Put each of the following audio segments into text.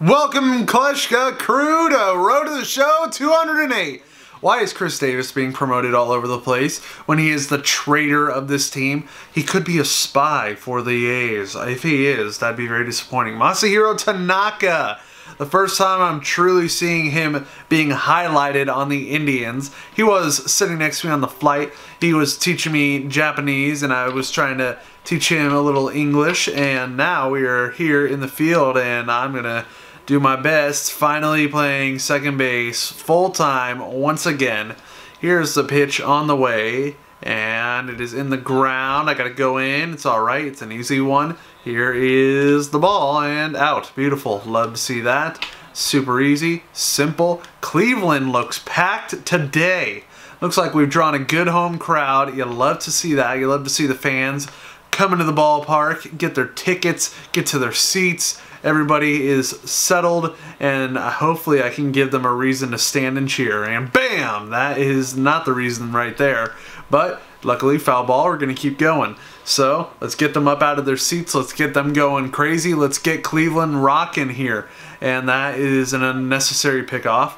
Welcome, Kleschka crew, to Road to the Show 208. Why is Khris Davis being promoted all over the place when he is the traitor of this team? He could be a spy for the A's. If he is, that'd be very disappointing. Masahiro Tanaka. The first time I'm truly seeing him being highlighted on the Indians. He was sitting next to me on the flight. He was teaching me Japanese and I was trying to teach him a little English and now we are here in the field and I'm going to do my best, finally playing second base full time once again. Here's the pitch on the way, and it is in the ground. I gotta go in. It's alright, it's an easy one. Here is the ball, and out. Beautiful. Love to see that. Super easy, simple. Cleveland looks packed today. Looks like we've drawn a good home crowd. You love to see that. You love to see the fans come into the ballpark, get their tickets, get to their seats, everybody is settled and hopefully I can give them a reason to stand and cheer. And bam! That is not the reason right there. But luckily, foul ball, we're going to keep going. So let's get them up out of their seats. Let's get them going crazy. Let's get Cleveland rocking here. And that is an unnecessary pickoff.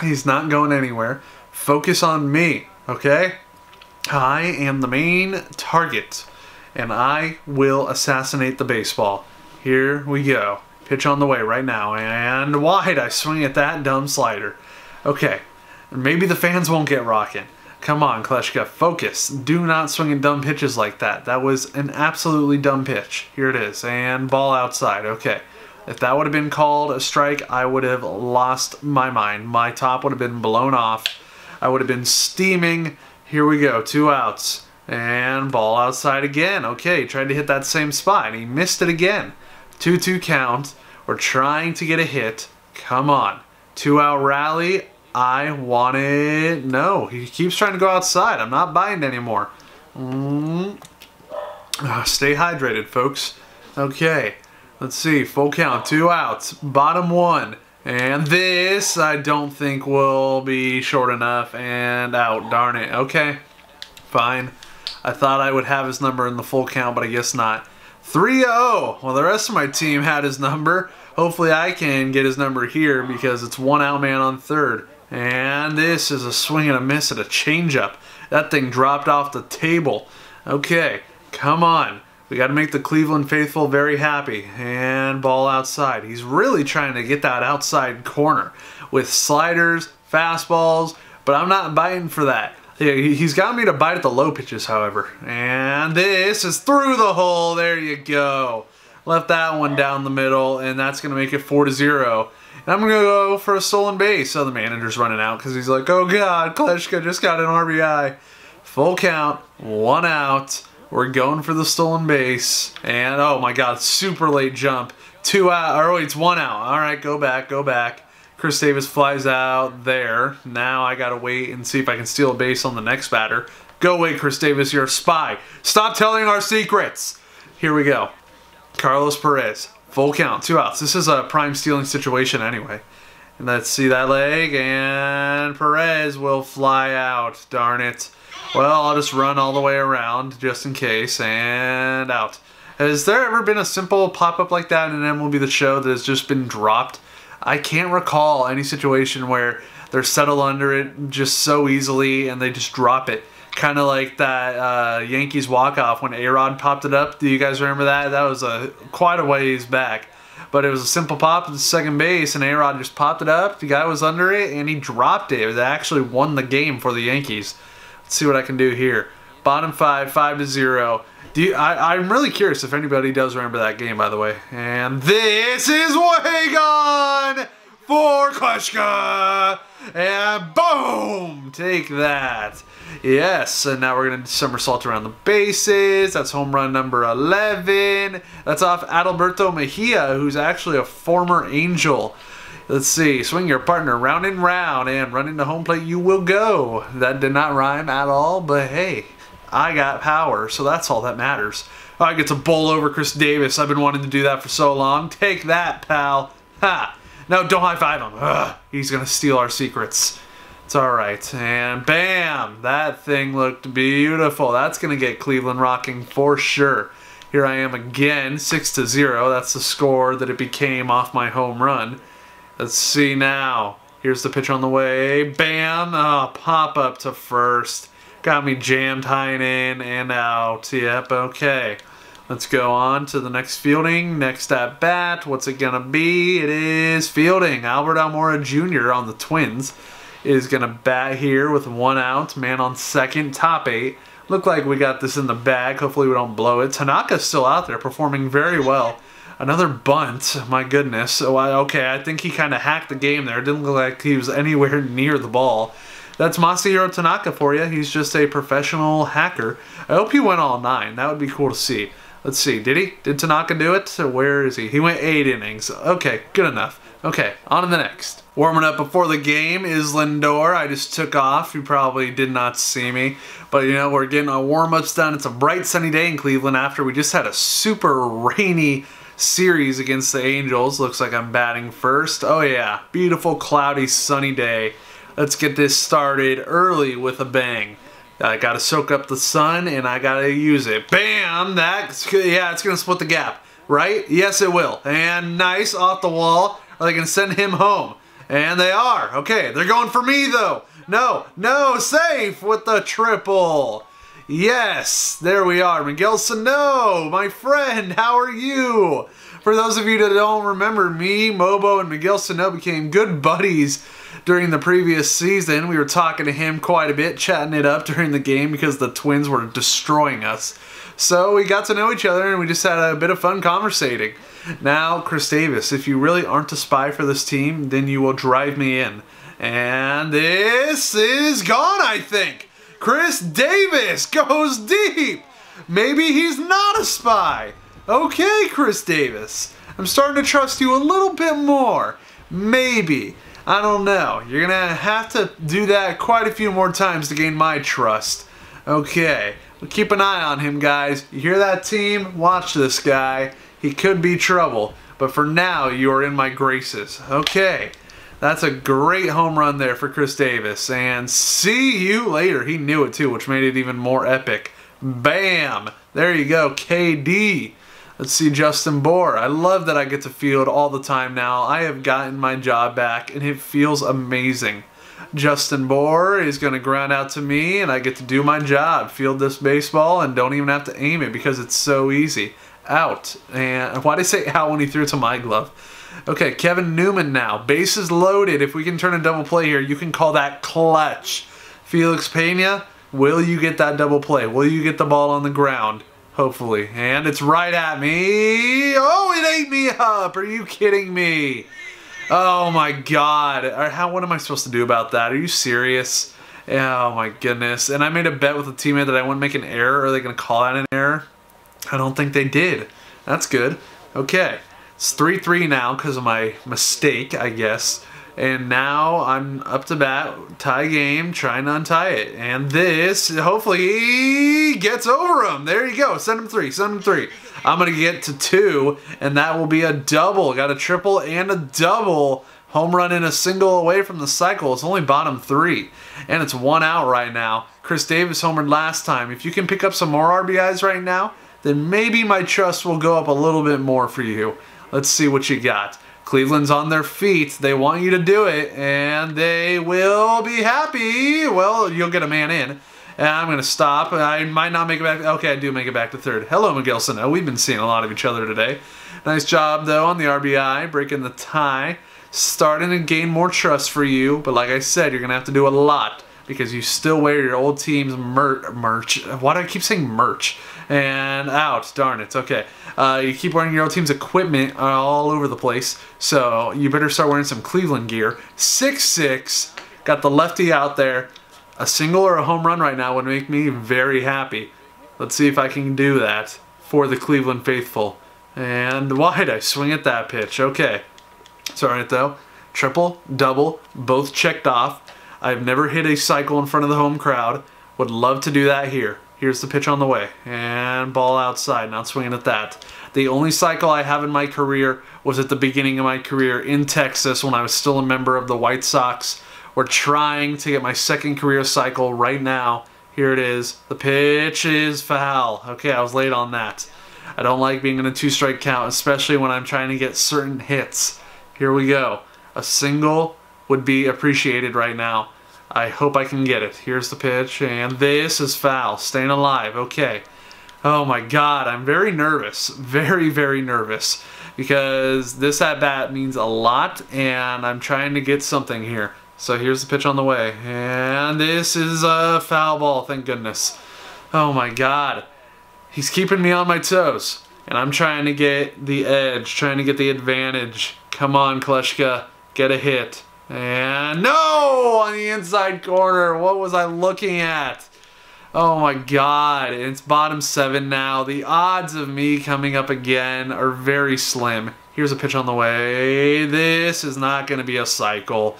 He's not going anywhere. Focus on me, okay? I am the main target, and I will assassinate the baseball. Here we go. Pitch on the way right now. And wide. I swing at that dumb slider. Okay. Maybe the fans won't get rocking. Come on, Kleschka. Focus. Do not swing at dumb pitches like that. That was an absolutely dumb pitch. Here it is. And ball outside. Okay. If that would have been called a strike, I would have lost my mind. My top would have been blown off. I would have been steaming. Here we go. Two outs. And ball outside again. Okay, tried to hit that same spot. And he missed it again. 2-2 count. We're trying to get a hit. Come on. Two-out rally. I want it. No, he keeps trying to go outside. I'm not buying anymore. Mm. Ah, stay hydrated, folks. Okay, let's see. Full count. Two outs. Bottom one. And this, I don't think will be short enough. And out. Darn it. Okay, fine. I thought I would have his number in the full count, but I guess not. 3-0. Well, the rest of my team had his number. Hopefully I can get his number here because it's one out man on third. And this is a swing and a miss at a changeup. That thing dropped off the table. Okay, come on. We got to make the Cleveland faithful very happy. And ball outside. He's really trying to get that outside corner with sliders, fastballs, but I'm not biting for that. He's got me to bite at the low pitches, however. And this is through the hole. There you go. Left that one down the middle, and that's going to make it 4 to 0. And I'm going to go for a stolen base. So the manager's running out because he's like, oh, God, Kleschka just got an RBI. Full count, one out. We're going for the stolen base. And, oh, my God, super late jump. Two out. Or, wait, it's one out. All right, go back, go back. Khris Davis flies out there. Now I gotta wait and see if I can steal a base on the next batter. Go away, Khris Davis, you're a spy. Stop telling our secrets. Here we go. Carlos Perez, full count, two outs. This is a prime stealing situation anyway. And let's see that leg, and Perez will fly out, darn it. Well, I'll just run all the way around just in case, and out. Has there ever been a simple pop-up like that in MLB The Show that has just been dropped? I can't recall any situation where they're settled under it just so easily and they just drop it. Kind of like that uh, Yankees walk-off when A-Rod popped it up. Do you guys remember that? That was a quite a ways back. But it was a simple pop to second base, and A-Rod just popped it up. The guy was under it, and he dropped it. It actually won the game for the Yankees. Let's see what I can do here. Bottom five, five to zero. Do you, I, I'm really curious if anybody does remember that game, by the way. And this is way gone for Kleschka. And boom! Take that. Yes, and now we're going to somersault around the bases. That's home run number 11. That's off Adalberto Mejia, who's actually a former Angel. Let's see. Swing your partner round and round, and running the home plate you will go. That did not rhyme at all, but hey, I got power, so that's all that matters. I get to bowl over Khris Davis. I've been wanting to do that for so long. Take that, pal. Ha! No, don't high five him. Ugh, he's gonna steal our secrets. It's all right. And bam! That thing looked beautiful. That's to get Cleveland rocking for sure. Here I am again, 6 to 0. That's the score that it became off my home run. Let's see now. Here's the pitch on the way. Bam! Oh, pop up to first. Got me jammed high and in and out. Yep, okay. Let's go on to the next fielding. Next at bat. What's it going to be? It is fielding. Albert Almora Jr. on the Twins is going to bat here with one out. Man on second, top eight. Look like we got this in the bag. Hopefully we don't blow it. Tanaka's still out there performing very well. Another bunt. My goodness. Oh, okay, I think he kind of hacked the game there. It didn't look like he was anywhere near the ball. That's Masahiro Tanaka for you. He's just a professional hacker. I hope he went all nine. That would be cool to see. Let's see. Did he? Did Tanaka do it? So Where is he? He went eight innings. Okay, good enough. Okay, on to the next. Warming up before the game is Lindor. I just took off. You probably did not see me. But, you know, we're getting our warm-ups done. It's a bright, sunny day in Cleveland after we just had a super rainy series against the Angels. Looks like I'm batting first. Oh, yeah. Beautiful, cloudy, sunny day. Let's get this started early with a bang. I gotta soak up the sun and I gotta use it. Bam! That's, yeah, it's gonna split the gap, right? Yes, it will. And nice off the wall. Are they going to send him home? And they are. Okay, they're going for me, though. No, no, safe with the triple. Yes, there we are. Miguel Sano, my friend, how are you? For those of you that don't remember, me, Mobo, and Miguel Sano became good buddies during the previous season. We were talking to him quite a bit, chatting it up during the game because the Twins were destroying us. So we got to know each other and we just had a bit of fun conversating. Now, Khris Davis, if you really aren't a spy for this team, then you will drive me in. And this is gone, I think. Khris Davis goes deep. Maybe he's not a spy. Okay, Khris Davis. I'm starting to trust you a little bit more. Maybe. I don't know. You're going to have to do that quite a few more times to gain my trust. Okay. Keep an eye on him, guys. You hear that team? Watch this guy. He could be trouble. But for now, you are in my graces. Okay. That's a great home run there for Khris Davis. And see you later. He knew it too, which made it even more epic. Bam! There you go, KD. Let's see Justin Bour. I love that I get to field all the time now. I have gotten my job back, and it feels amazing. Justin Bour is going to ground out to me, and I get to do my job. Field this baseball and don't even have to aim it because it's so easy. Out. And why did I say out when he threw it to my glove? Okay, Kevin Newman now. Bases loaded. If we can turn a double play here, you can call that clutch. Felix Pena, will you get that double play? Will you get the ball on the ground? Hopefully. And it's right at me. Oh, it ate me up. Are you kidding me? Oh my god. Uh, how what am I supposed to do about that? Are you serious? Oh my goodness. And I made a bet with a teammate that I wouldn't make an error. Are they going to call that an error? I don't think they did. That's good. Okay. It's 3-3 now because of my mistake, I guess. And now I'm up to bat, tie game, trying to untie it. And this, hopefully, gets over him. There you go. Send him three. Send him three. I'm going to get to two, and that will be a double. Got a triple and a double. Home run and a single away from the cycle. It's only bottom three, and it's one out right now. Khris Davis homered last time. If you can pick up some more RBIs right now, then maybe my trust will go up a little bit more for you. Let's see what you got. Cleveland's on their feet. They want you to do it, and they will be happy. Well, you'll get a man in. And I'm going to stop. I might not make it back. Okay, I do make it back to third. Hello, Miguel Sano. We've been seeing a lot of each other today. Nice job, though, on the RBI, breaking the tie. Starting to gain more trust for you, but like I said, you're going to have to do a lot because you still wear your old team's mer merch. Why do I keep saying merch? And out, darn it. Okay, uh, you keep wearing your old team's equipment all over the place, so you better start wearing some Cleveland gear. Six six, got the lefty out there. A single or a home run right now would make me very happy. Let's see if I can do that for the Cleveland faithful. And wide, I swing at that pitch. Okay, right though. Triple, double, both checked off. I've never hit a cycle in front of the home crowd. Would love to do that here. Here's the pitch on the way. And ball outside, not swinging at that. The only cycle I have in my career was at the beginning of my career in Texas when I was still a member of the White Sox We're trying to get my second career cycle right now. Here it is. The pitch is foul. Okay, I was late on that. I don't like being in a two strike count, especially when I'm trying to get certain hits. Here we go. A single would be appreciated right now. I hope I can get it. Here's the pitch, and this is foul. Staying alive. Okay. Oh my god, I'm very nervous. Very, very nervous. Because this at bat means a lot, and I'm trying to get something here. So here's the pitch on the way. And this is a foul ball, thank goodness. Oh my god. He's keeping me on my toes. And I'm trying to get the edge, trying to get the advantage. Come on, Kleschka. Get a hit. And no! On the inside corner. What was I looking at? Oh my god. It's bottom seven now. The odds of me coming up again are very slim. Here's a pitch on the way. This is not going to be a cycle.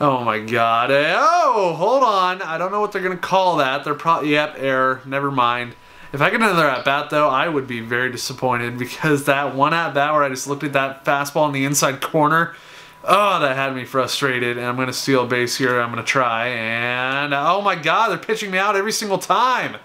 Oh my god. Eh, oh, hold on. I don't know what they're going to call that. They're probably, yep, error. Never mind. If I get another at bat though, I would be very disappointed because that one at bat where I just looked at that fastball in the inside corner, oh, that had me frustrated. And I'm going to steal a base here. I'm going to try. And oh my god, they're pitching me out every single time.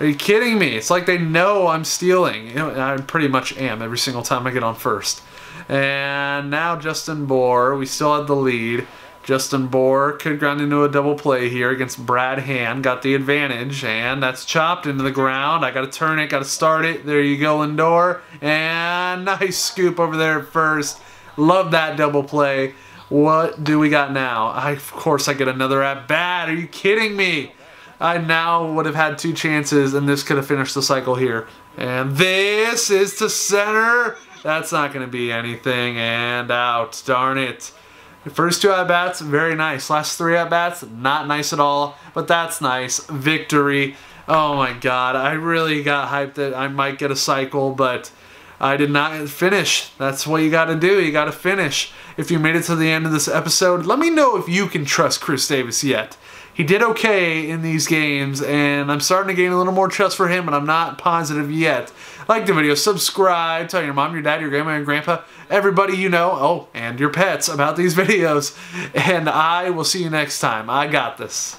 Are you kidding me? It's like they know I'm stealing. I pretty much am every single time I get on first. And now Justin Bour, we still have the lead. Justin Bour could ground into a double play here against Brad Hand. Got the advantage, and that's chopped into the ground. I got to turn it, got to start it. There you go, Lindor. And nice scoop over there first. Love that double play. What do we got now? I, of course, I get another at bat. Are you kidding me? I now would have had two chances, and this could have finished the cycle here. And this is to center. That's not going to be anything. And out. Darn it. First two at-bats, very nice. Last three at-bats, not nice at all, but that's nice. Victory. Oh my god, I really got hyped that I might get a cycle, but I did not finish. That's what you got to do. You got to finish. If you made it to the end of this episode, let me know if you can trust Khris Davis yet. He did okay in these games, and I'm starting to gain a little more trust for him, but I'm not positive yet. Like the video, subscribe, tell your mom, your dad, your grandma, and grandpa, everybody you know, oh, and your pets about these videos. And I will see you next time. I got this.